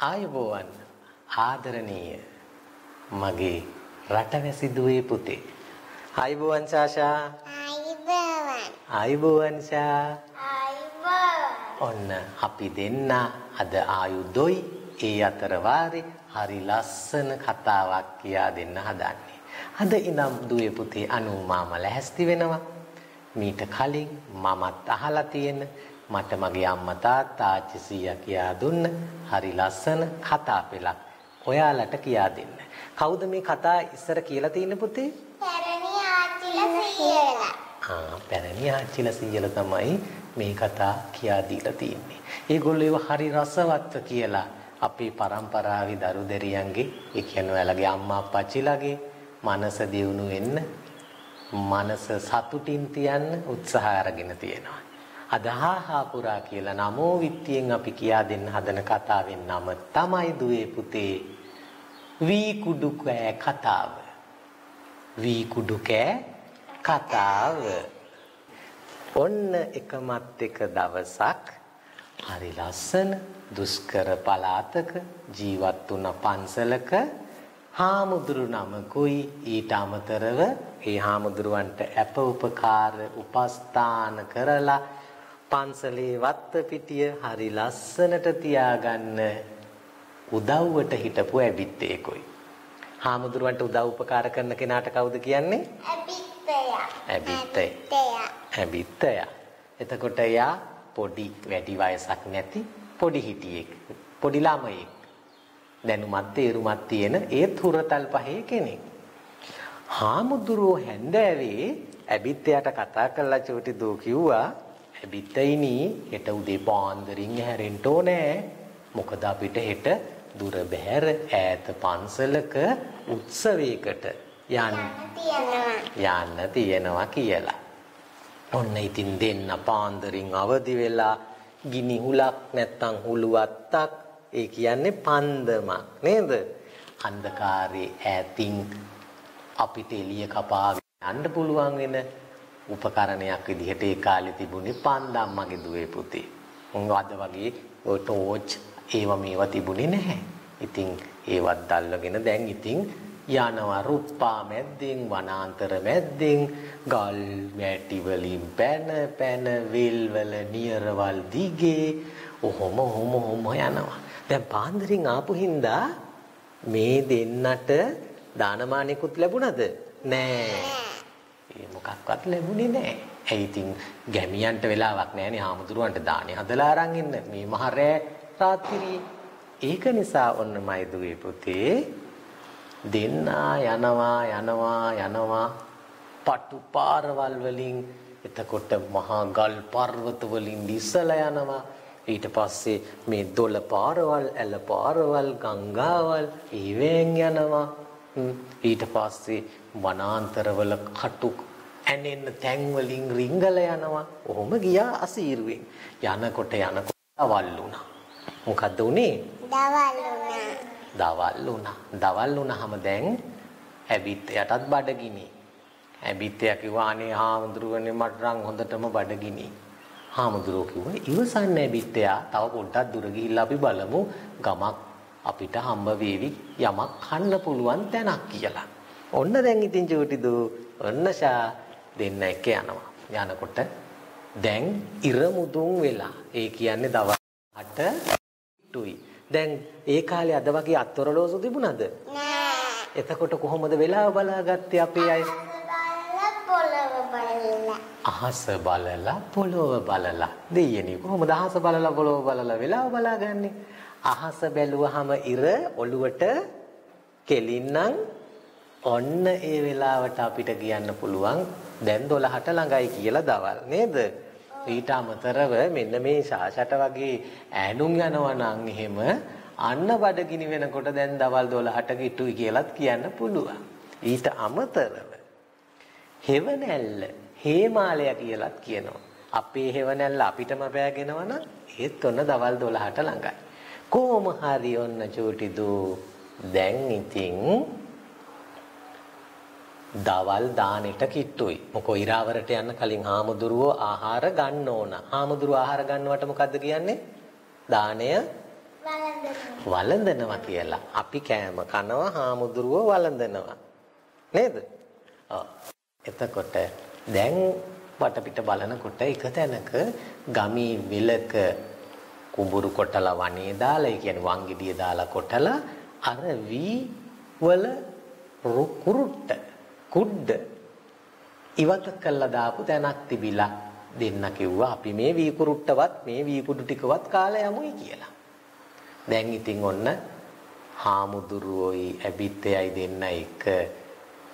ආයුබෝවන් ආදරණීය මගේ රටවැසි දුවේ පුතේ. ආයුබෝවන් සාෂා. ආයිබවන් ආයුබෝවන් ෂා. ආයිබවන් ඔන්න අපි දෙන්න අද ආයුදොයි ඒ අතර වාරේ හරි ලස්සන කතාවක් කියා දෙන්න හදන්නේ. අද ඉනම් දුවේ පුතේ අනු මාමා ලැහැස්ති වෙනවා. මීට කලින් මමත් අහලා තියෙන මට මගේ අම්මා තාත්තා ආච්චි සීයා කියා දුන්න හරි ලස්සන කතා පෙළක් ඔයාලට කියා දෙන්න. කවුද මේ කතා ඉස්සර කියලා තියෙන්නේ පුතේ? පැරණි ආච්චිලා සීයලා ආ පැරණි ආච්චිලා සීයලා තමයි මේ කතා කියා දීලා තියෙන්නේ. ඒගොල්ලෝ ඒව හරි රසවත්ව කියලා අපේ પરම්පරාවේ දරු දෙරියන්ගේ ඒ කියන්නේ ඔයාලගේ අම්මා අප්පච්චිලාගේ මනස දියුණු වෙන්න මනස සතුටින් තියන්න උත්සාහ අරගෙන තියෙනවා. අද හාහා පුරා කියලා නමෝ විත්තියෙන් අපි කියා දෙන්න හදන කතාවෙන් නම තමයි දුවේ පුතේ වී කුඩු කෑ කතාව. වී කුඩු කෑ කතාව. ඔන්න එකමත් එක දවසක් හරි ලස්සන දුෂ්කර පළාතක ජීවත් වුණ පන්සලක හාමුදුරු නමකුයි ඊට අමතරව ඒ හාමුදුරුවන්ට අප උපකාර උපස්ථාන කරලා පන්සලේ වත්ත පිටිය හරි ලස්සනට තියාගන්න උදව්වට හිටපු ඇබිත්තේකුයි. හාමුදුරුවන්ට උදව් උපකාර කරන කෙනාට කවුද කියන්නේ? ඇබිත්තය ඇබිත්තය. ඇබිත්තය. එතකොට එයා පොඩි වැඩි වයසක් නැති පොඩි හිටියෙක්. පොඩි ළමයෙක්. දැනුමත් තේරුමත් තියෙන ඒත් හුරතල් පහේ කෙනෙක්. හාමුදුරුවෝ හැන්දෑවේ ඇබිත්තයට කතා කරලා චූටි දෝ කිව්වා ඇබිත්තයිනි හෙට උදේ පාන්දරින් හැරෙන්න ඕනේ. මොකද අපිට හෙට දුර බැහැර ඈත පන්සලක උත්සවයකට යන්න තියෙනවා යන්න තියෙනවා කියලා. ඔන්න ඉතින් දෙන්න පාන්දරින් අවදි වෙලා ගිනි හුලක් නැත්තම් හුලුවත්තක් ඒ කියන්නේ පන්දමක් නේද? අන්ධකාරයේ ඈතින් අපිට එළිය කපාගෙන යන්න පුළුවන් වෙන උපකරණයක් විදිහට ඒ කාලේ තිබුණේ පන්දම් මගේ දුවේ පුතේ. උන් අද වගේ ඔය ටෝච් ඒව මේව තිබුණේ නැහැ. ඉතින් ඒවත් දැල්වගෙන දැන් ඉතින් යනවා රුප්පා මැද්දෙන් වනාන්තර මැද්දෙන් ගල් වැටි වලින් පැන පැන වෙල් වල නියරවල් දිගේ ඔහොම ඔහොම ඔහොම යනවා. දැන් පාන්දරින් ආපු හින්දා මේ දෙන්නට දානමානෙකුත් ලැබුණද? නෑ. ඒ මොකක්වත් ලැබුණේ නෑ. ඇයි ඉතින් ගැමියන්ට වෙලාවක් නෑනේ හාමුදුරුවන්ට දානේ හදලා අරන් ඉන්න මේ මහ රෑ රාත්‍රියේ. ඒක නිසා ඔන්න මයි දුවේ පුතේ දෙන්නා යනවා යනවා යනවා පටු පාරවල් වලින් එතකොට මහා ගල් පර්වත වලින් දිසලා යනවා ඊට පස්සේ මේ දොළ පාරවල් ඇල පාරවල් ගංගාවල් ඊවෙන් යනවා හ්ම්. ඊට පස්සේ වනාන්තරවල කටු ඇනෙන්න තැන් වලින් රිංගල යනවා. ඔහොම ගියා අසීරුවෙන්. යනකොට යනකොට අවල් වුණා. මොකද්ද උනේ? දවල් වුණා. දවල් වුණා. දවල් වුණාම දැන් ඇබිත්තයටත් බඩගිනි. ඇබිත්තයා කිව්වා අනේ හාමුදුරුවනේ මට නම් හොඳටම බඩගිනි. හාමුදුරුවෝ කිව්වා ඉවසන්න ඇබිත්තයා තව පොඩ්ඩක් දුර ගිහිල්ලා අපි බලමු. ගමක් අපිට හම්බ වේවි යමක් කන්න පුළුවන් තැනක් කියලා. ඔන්න දැන් ඉතින් චූටි දූ ඔන්න ෂා දෙන්න එක යනවා. යනකොට දැන් ඉර මුදුන් වෙලා ඒ කියන්නේ දවල් 8ටුයි. දැන් ඒ කාලේ අද වගේ අත්වරලෝසු තිබුණද? නෑ එතකොට කොහොමද වෙලාව බලාගත්තේ අපේ අය? අහස බලලා පොළොව බලලා. දෙයියනි කොහොමද අහස බලලා පොළොව බලලා වෙලාව බලාගන්නේ? අහස බැලුවහම ඉර ඔළුවට කෙලින්නම් ඔන්න ඒ වෙලාවට අපිට කියන්න පුළුවන් දැන් 12ට ළඟයි කියලා දවල් නේද? ඊට අමතරව මෙන්න මේ ශාසට වගේ ඈනුම් යනවා නම් එහෙම අන්න බඩගිනි වෙනකොට දැන් දවල් 12ට ගිටුයි කියලාත් කියන්න පුළුවන්. ඊට අමතරව හෙවණැල්ල හේමාලය කියලාත් කියනවා. අපේ හෙවණැල්ල අපිටම පෑගෙනවා නම් ඒත් ඔන්න දවල් 12ට ළඟයි. කොහොම හරි ඔන්න චූටි දූ දැන් ඉතින් දවල් දානෙට කිට්ටුයි. මොකෝ ඉරාවරට යන්න කලින් වළඳනවා කියලා. අපි කෑම කනවා හාමුදුරුවෝ වළඳනවා. නේද? එතකොට දැන් වටපිට බලනකොට එක තැනක ගමී විලක කුඹුරු කොටලා වනේ දාලා ඒ කියන්නේ වංගෙඩිය දාලා කොටලා අර වී වල කුරුට්ට කුඩ්ඩ ඉවත් කළා දාපු තැනක් තිබිලා දෙන්න කිව්වා අපි මේ වී කුරුට්ටවත් මේ වී කුඩු ටිකවත් කාලා යමුයි කියලා. දැන් ඉතින් ඔන්න හාමුදුරුවෝයි ඇබිත්තයයි දෙන්න එක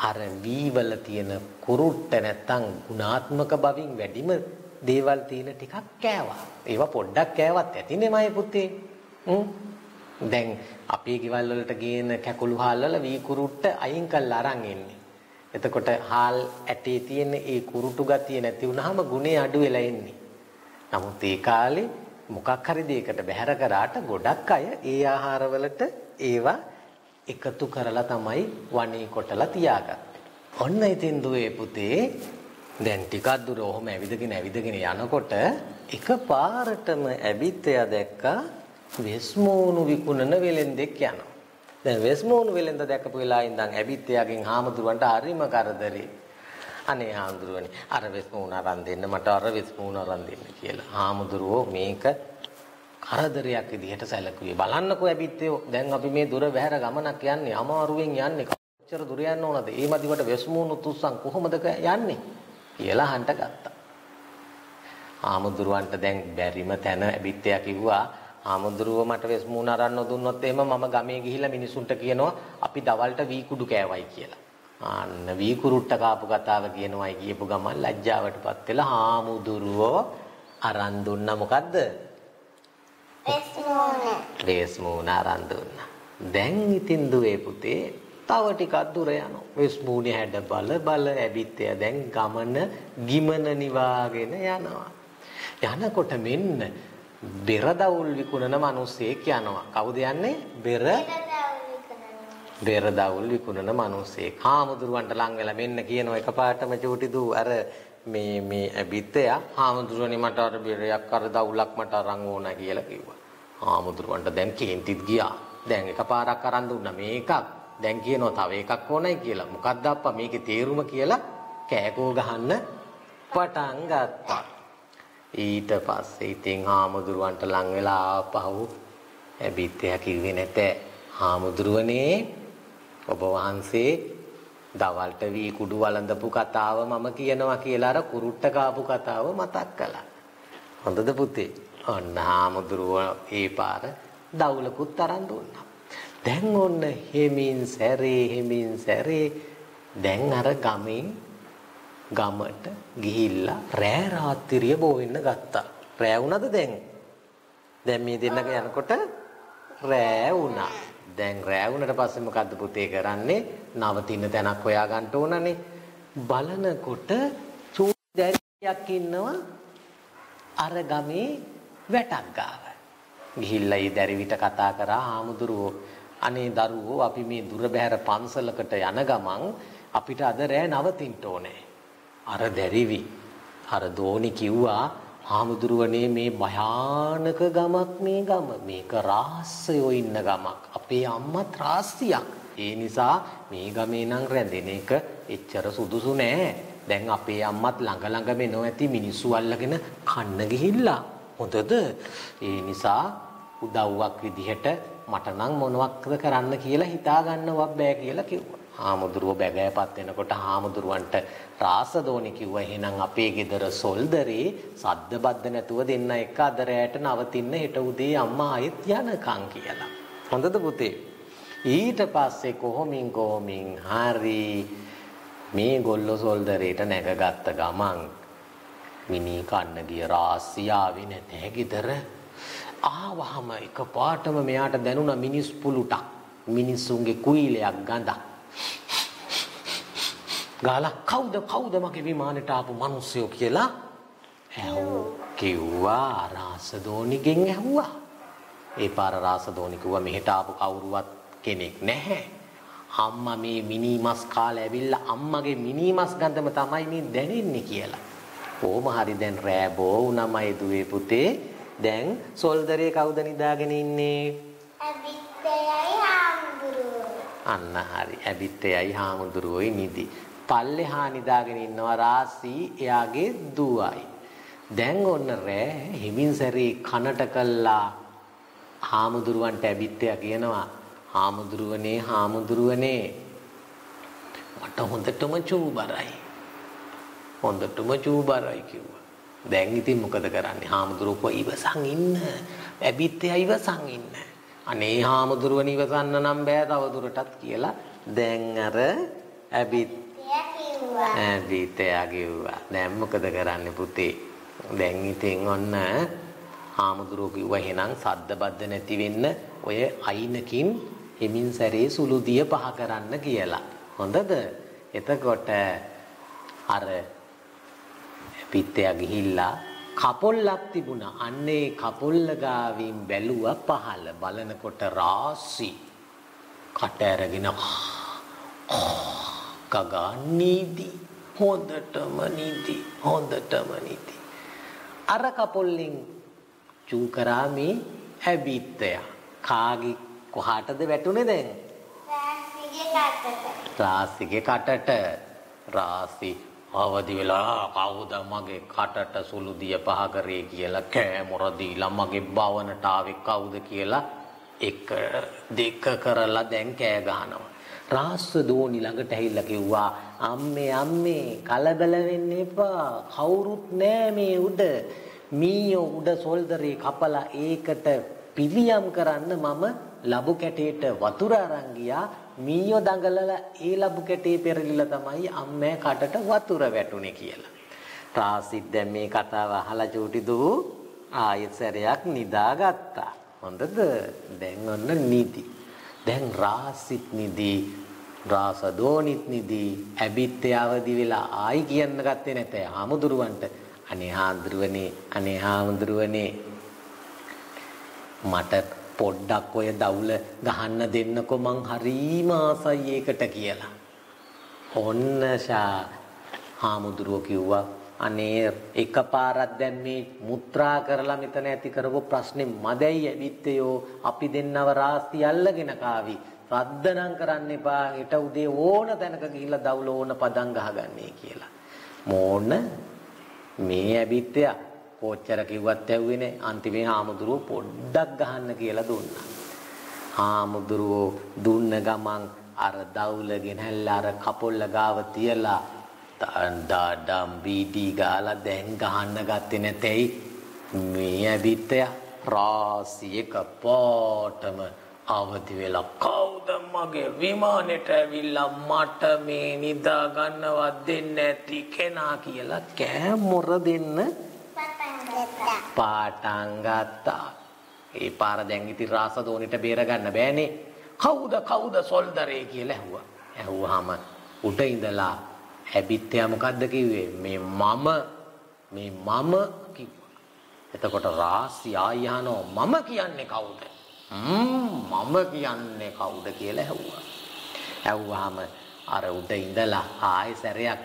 අර වී වල තියෙන කුරුට්ට නැත්තම් ගුණාත්මක බවින් වැඩිම දේවල් තියෙන ටිකක් කෑවා. ඒවා පොඩ්ඩක් කෑවත් ඇතිනේ මගේ පුතේ. දැන් අපේ ගෙවල් වලට ගේන කැකුළු හාල් වල වී කුරුට්ට අයින් කරලා අරන් එන්නේ. එතකොට හාල් ඇටේ තියෙන ඒ කුරුටු ගතිය නැති වුනහම ගුණේ අඩු වෙලා එන්නේ. නමුත් ඒ කාලේ මොකක් හරි දෙයකට බැහැර කරාට ගොඩක් අය ඒ ආහාරවලට ඒවා එකතු කරලා තමයි වණී කොටලා තියාගත්තේ. ඔන්න ඉතින් දුවේ පුතේ දැන් ටිකක් දුර ඔහොම ඇවිදගෙන ඇවිදගෙන යනකොට එක පාරටම ඇබිත්තයා දැක්කා වෙස්මෝනු විකුණන වෙලෙන්දෙක් යනවා. දැන් වෙස්මෝනු වෙලෙන්ද දැකපු වෙලාව ඉඳන් ඇබිත්තයාගෙන් හාමුදුරුවන්ට හරිම කරදරේ. අනේ හාමුදුරුවනේ අර වෙස්මෝන අරන් දෙන්න මට අර වෙස්මෝන අරන් දෙන්න කියලා. හාමුදුරුවෝ මේක කරදරයක් විදිහට සැලකුවේ. බලන්නකෝ ඇබිත්තයෝ දැන් අපි මේ දුර බැහැර ගමනක් යන්නේ අමාරුවෙන් යන්නේ. කොච්චර දුර යන්න ඕනද? ඒ මදිවට වෙස්මෝනු තුස්සන් කොහොමද යන්නේ? කියලා අහන්න ගත්තා. ආමුදුරුවන්ට දැන් බැරිම තැන ඇබිත්තයා කිව්වා ආමුදුරුව මට වෙස් මූණ අරන්න දුන්නොත් එහෙම මම ගමේ ගිහිල්ලා මිනිසුන්ට කියනවා අපි දවල්ට වී කුඩු කෑවයි කියලා. ආන්න වී කුරුට්ට කාපු කතාව කියනවායි කියපු ගමන් ලැජ්ජාවටපත් වෙලා ආමුදුරුව අරන් දුන්න මොකද්ද? වෙස් මූණ. වෙස් මූණ අරන් දුන්නා. දැන් ඉතින් දුවේ පුතේ තව ටිකක් දුර යනවා. වෙස්මූණේ හැඩ බල බල ඇබිත්තය දැන් ගමන ගිමන නිවාගෙන යනවා. යනකොට මෙන්න බෙර දවුල් විකුණන මිනිස්සෙක් යනවා. කවුද යන්නේ? බෙර බෙර දවුල් විකුණන මිනිස්සෙක්. හාමුදුරුවන්ට ලං වෙලා මෙන්න කියනවා එකපාරටම චූටි දූ අර මේ මේ ඇබිත්තය හාමුදුරුවනේ මට අර බෙරයක් අර දවුලක් මට අරන් ඕන කියලා කිව්වා. හාමුදුරුවන්ට දැන් කේන්තිත් ගියා. දැන් එකපාරක් අරන් දුන්නා මේකක්. දැන් කියනවා තව එකක් ඕනයි කියලා. මොකද්ද අප්පා මේකේ තේරුම කියලා කෑකෝ ගහන්න පටන් ගත්තා. ඊට පස්සේ ඉතින් හාමුදුරුවන්ට ලං වෙලා ආපහු ඇබිත්තයා කිව්වේ නැතේ. හාමුදුරුවනේ ඔබ වහන්සේ දවල්ට වී කුඩු වළඳපු කතාව මම කියනවා කියලා අර කුරුට්ට කාපු කතාව මතක් කළා. හොඳද පුතේ? ඔන්න හාමුදුරුව ඒ පාර දවුලකුත් අරන් දුන්නා. දැන් ඔන්න හිමින් සැරේ හිමින් සැරේ දැන් අර ගමෙන් ගමට ගිහිල්ලා රෑ රාත්‍රිය බෝ වෙන්න ගත්තා. රෑ වුණාද දැන්? දැන් මේ දෙන්නක යනකොට රෑ වුණා. දැන් රෑ වුණාට පස්සේ මොකද්ද පුතේ කරන්නේ? නවතින තැනක් හොයා ගන්න ඕනනේ. බලනකොට චූටි දැරියක් ඉන්නවා අර ගමේ වැටක් ගාව. ගිහිල්ලා ඒ දැරිවිට කතා කරා ආමුදුරුවෝ අනේ දරුවෝ අපි මේ දුර බැහැර පන්සලකට යන ගමන් අපිට අද රෑ නවතින්න ඕනේ. අර දැරිවි. අර දෝනි කිව්වා හාමුදුරුවනේ මේ භයානක ගමක් මේ ගම. මේක රාස්සයෝ ඉන්න ගමක්. අපේ අම්මත් රාස්සියක් ඒ නිසා මේ ගමේ නම් රැඳෙන එක එච්චර සුදුසු නෑ. දැන් අපේ අම්මත් ළඟ ළඟ මෙනෝ ඇති මිනිස්සු අල්ලගෙන කන්න ගිහිල්ලා. හොඳද? ඒ නිසා උදව්වක් විදිහට මට නම් මොනවක්ද කරන්න කියලා හිතා ගන්නවක් බෑ කියලා කිව්වා. හාමුදුරුව බැගෑපත් වෙනකොට හාමුදුරුවන්ට රාසදෝනි කිව්වා එහෙනම් අපේ ගෙදර සොල්දරේ සද්ද බද්ද නැතුව දෙන්න එක අද රැයට නවතින්න හෙට උදේ අම්මා ආයෙත් යනකම් කියලා. හොඳද පුතේ? ඊට පස්සේ කොහොමින් කොහොමින් හරි මේ ගොල්ලෝ සොල්දරේට නැගගත්ත ගමන් මිනී කන්න ගිය රාසියාවේ නැතේ ගෙදර ආවහම එකපාරටම මෙයාට දැනුණා මිනිස් පුලුටක් මිනිස්සුන්ගේ කුයිලයක් ගඳක්. ගාලා කවුද කවුද මගේ විමානෙට ආපු මිනිස්සයෝ කියලා? ඇහුව. කිව්වා රාසදෝනිගෙන් ඇහුවා. ඒ පාර රාසදෝනි කිව්වා මෙහෙට ආපු කවුරුවත් කෙනෙක් නැහැ. අම්මා මේ මිනි මස් කාලා ඇවිල්ලා අම්මගේ මිනි මස් ගඳම තමයි මේ දැනෙන්නේ කියලා. කොහොම හරි දැන් රෑ බෝ වුණමයි දුවේ පුතේ. දැන් සොල්දරේ කවුද නිදාගෙන ඉන්නේ? ඇවිත්තයයි හාමුදුරුවෝ. අන්න හරි. ඇබිත්තේයි හාමුදුරුවෝයි නිදි. පල්ලෙහා නිදාගෙන ඉන්නවා රාසී එයාගේ දුවයි. දැන් ඔන්න රෑ හිමින් සැරේ කනට කළා හාමුදුරුවන්ට ඇබිත්තයා කියනවා හාමුදුරුවනේ හාමුදුරුවනේ මට හොඳටම චූබරයි. හොඳටම චූබරයි කිව්වා. දැන් ඉතින් මොකද කරන්නේ? හාමුදුරුවෝ ඉවසන් ඉන්න. ඇබිත්තයා ඉවසන් ඉන්න. අනේ හාමුදුරුවනේ ඉවසන්න නම් බෑ තව දුරටත් කියලා දැන් අර ඇබිත් එයා කිව්වා. දැන් මොකද කරන්නේ පුතේ? දැන් ඉතින් ඔන්න හාමුදුරුවෝ කිව්වා එහෙනම් සද්ද බද්ද නැති වෙන්න ඔය අයිනකින් හිමින් සැරේ සුළුදිය පහ කරන්න කියලා. හොඳද? එතකොට අර පිට්ටයා ගිහිල්ලා කපොල්ලක් තිබුණා. අන්නේ කපොල්ල ගාවින් බැලුවා පහළ බලනකොට රාසි කට ඇරගෙන කගා නීදි හොඳටම නීදි හොඳටම නීදි අර කපොල්ලෙන් චූ කරා මේ ඇබිත්තයා කාගේ කොහාටද වැටුනේ දැන්. රාසිගේ කටට රාසි අවදි වෙලා කවුද මගේ කටට සුළු දිය පහ කරේ කියලා කෑමොර දීලා මගේ භවනට ආවේ කවුද කියලා එක දෙක කරලා දැන් කෑ ගහනවා. රාස්ස දෝනි ළඟට ඇවිල්ලා කිව්වා අම්මේ අම්මේ කලබල වෙන්න එපා. කවුරුත් නෑ මේ උඩ. මීයෝ උඩ සොල්දරේ කපලා ඒකට පිළියම් කරන්න මම ලබු කැටේට වතුර අරන් ගියා. මීයෝ දඟලලා ඒ ලබු කැටේ පෙරලිලා තමයි අම්මේ කටට වතුර වැටුනේ කියලා. රාසිත් දැන් මේ කතාව අහලා චූටි දූ ආයෙත් සැරයක් නිදාගත්තා. හොඳද? දැන් ඔන්න නිදි. දැන් රාසිත් නිදි. රාසදෝනිත් නිදි. ඇබිත් අවදි වෙලා ආයි කියන්න ගත්තේ නැතේ හාමුදුරුවන්ට. අනේ හාමුදුරුවනේ අනේ හාමුදුරුවනේ මට පොඩ්ඩක් ඔය දවුල ගහන්න දෙන්නකෝ මං හරීම ආසයි ඒකට කියලා. ඔන්න ෂා හාමුදුරුවෝ කිව්වා අනේ එකපාරක් දැන් මේ මුත්‍රා කරලා මෙතන ඇති කරපු ප්‍රශ්නේ මදැයි ඇවිත්තයෝ අපි දෙන්නව රාස්ති අල්ලගෙන කාවි. රද්දනම් කරන්න එපා. හෙට උදේ ඕන තැනක ගිහිල්ලා දවුල ඕන පදම් ගහගන්නේ කියලා. මෝන මේ ඇවිත්තයා කොච්චර කිව්වත් ඇහුවේ නෑ. අන්තිමේ හාමුදුරුවෝ පොඩ්ඩක් ගහන්න කියලා දුන්නා. හාමුදුරුවෝ දුන්න ගමන් අර දවුල ගෙනහැල්ලා අර කපොල්ල ගාව තියලා දාඩම් බීඩි ගාලා දැන් ගහන්න ගත්තේ නැතේයි මේ ඇවිත්තය රාසියක පාටම අවදි වෙලා කවුද මගේ විමානෙට ඇවිල්ලා මට මේ නිදා ගන්නවත් දෙන්නේ නැති කෙනා කියලා කෑ මොර දෙන්න පටන් ගත්තා. පාටන් ගත්තා. ඒ පාර දැන් ඉතින් රාසදෝනිට බේර ගන්න බෑනේ. කවුද කවුද සොල්දරේ කියලා ඇහුවා. ඇහුවාම උඩ ඉඳලා හැබිත්තයා මොකද්ද කිව්වේ? මේ මම මේ මම කිව්වා. එතකොට රාසි ආයහනෝ මම කියන්නේ කවුද? මම කියන්නේ කවුද කියලා ඇහුවා. ඇහුවාම අර උඩ ඉඳලා ආයෙ සැරයක්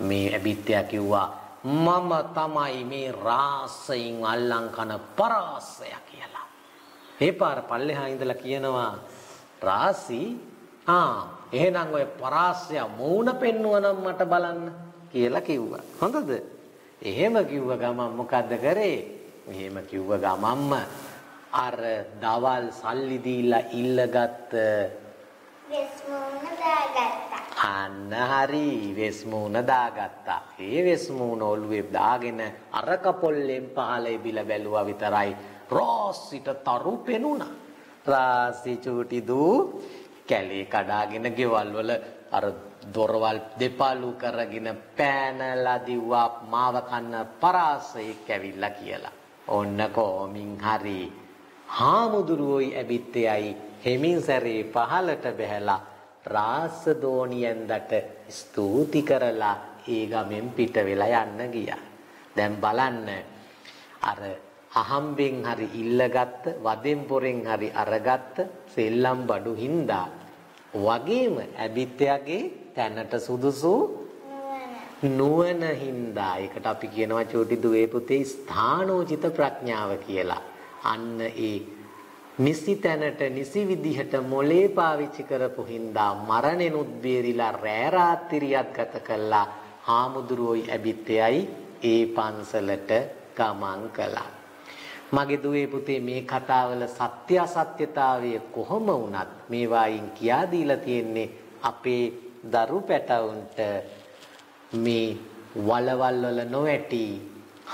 මේ ඇබිත්තයා කිව්වා මම තමයි මේ රාසයෙන් අල්ලන් කන පරාසය කියලා. ඒ පාර පල්ලෙහා ඉඳලා කියනවා රාසි ආ එහෙනම් ඔය පරාසය මූණ පෙන්නුවනම් මට බලන්න කියලා කිව්වා. හොඳද? එහෙම කිව්ව ගමන් මොකද්ද කරේ? එහෙම කිව්ව ගමන්ම අර දවල් සල්ලි දීලා ඉල්ලගත්ත වෙස් මූණ දාගත්තා. අන්න හරි වෙස් මූණ දාගත්තා. ඒ වෙස් මූණ ඔළුවේ දාගෙන අර කපොල්ලෙන් පහළ බිල බැලුවා විතරයි රාසිට තරු පෙනුණා. රාසි චූටි දූ කැලේ කඩාගෙන ගෙවල් වල අර දොරවල් දෙපාලු කරගෙන පෑනලා දිව්වා මාව කන්න පරාසෙක් ඇවිල්ලා කියලා. ඔන්න කොමින් හරි හාමුදුරුවෝයි ඇබිත්තේයි හෙමින් සැරේ පහලට බැහැලා රාසදෝනියෙන්දට ස්තුති කරලා ඒ ගමෙන් පිට වෙලා යන්න ගියා. දැන් බලන්න අර අහම්බෙන් හරි ඉල්ලගත්ත වදෙන් පොරෙන් හරි අරගත්ත සෙල්ලම් බඩු හින්දා වගේම ඇබිත්තයාගේ තැනට සුදුසු නුවණ හින්දා ඒකට අපි කියනවා චෝටි දුවේ පුතේ ස්ථානෝචිත ප්‍රඥාව කියලා. අන්න ඒ නිසි තැනට නිසි විදිහට මොලේ පාවිච්චි කරපු හින්දා මරණෙනුත් බේරිලා රෑ රාත්‍රියත් ගත කළා. හාමුදුරුවෝයි ඇබිත්තේයි ඒ පන්සලට ගමන් කළා. මගේ දුවේ පුතේ මේ කතාවල සත්‍ය අසත්‍යතාවය කොහොම වුණත් මේවායින් කියා දීලා තියෙන්නේ අපේ දරු පැටවුන්ට. මේ වලවල් වල නොවැටි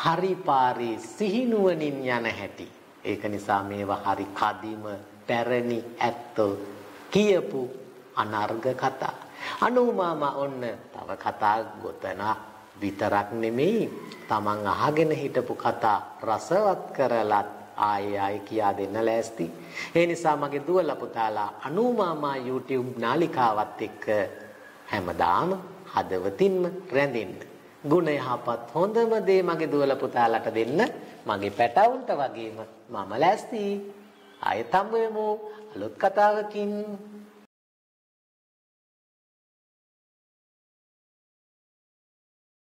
හරි පාරේ සිහිනුවණින් යන හැටි. ඒක නිසා මේවා හරි කදිම පැරණි ඇත්තෝ කියපු අනර්ග කතා. අනුමාමා ඔන්න තව කතා ගොතන විතරක් නෙමෙයි තමන් අහගෙන හිටපු කතා රසවත් කරලත් ආයෙ ආයෙ කියා දෙන්න ලෑස්ති. ඒ නිසා මගේ දුවලා පුතාලා අනුමාමා YouTube නාලිකාවත් එක්ක හැමදාම හදවතින්ම රැඳෙන්න. ගුණ යහපත් හොඳම දේ මගේ දුවලා පුතාලට දෙන්න මගේ පැටවුන්ට වගේම මම ලෑස්ති. ආයෙත් හම්බ වෙමු අලුත් කතාවකින්